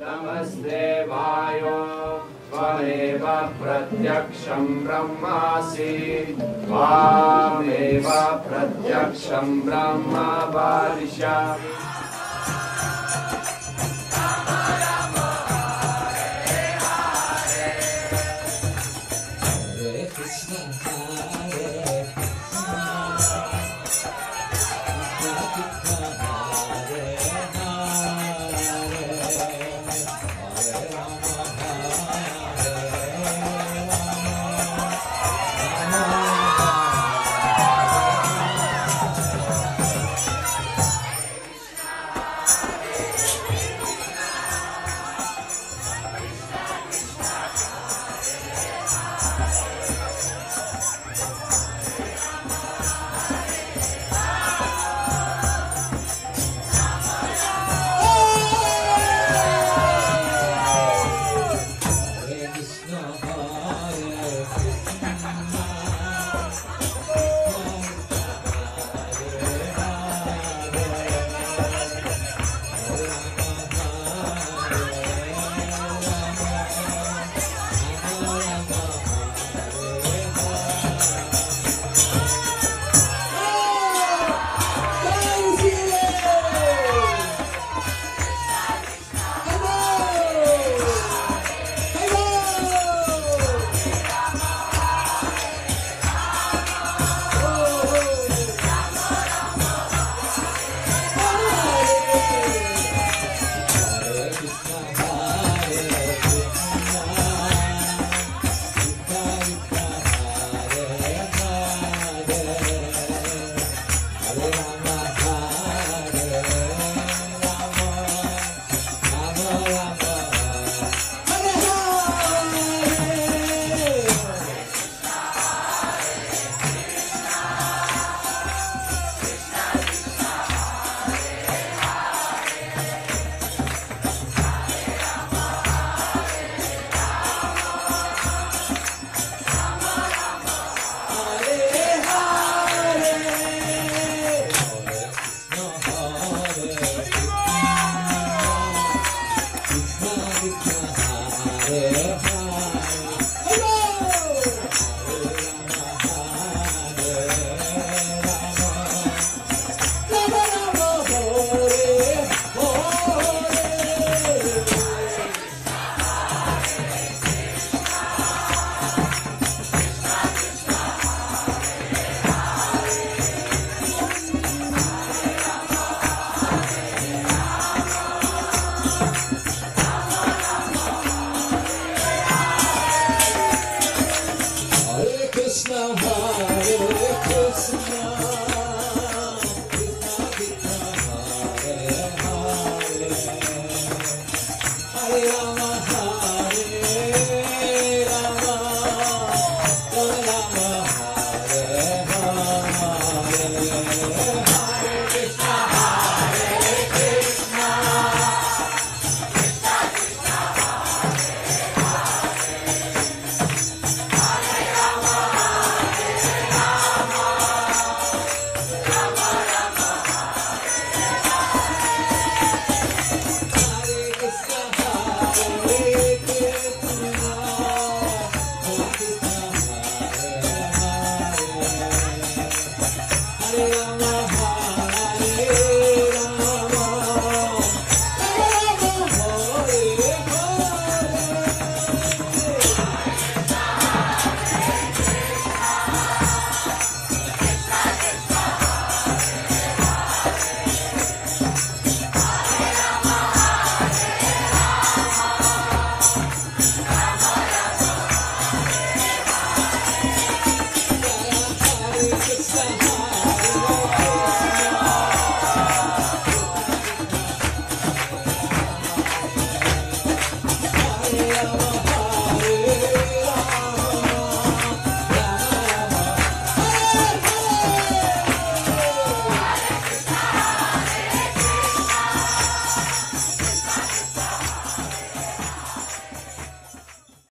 नमसेवायो त्वमेव प्रत्यक्षं ब्रह्मासि। त्वामेव प्रत्यक्षं ब्रह्म बालिष Hallelujah.